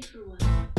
stay for a while.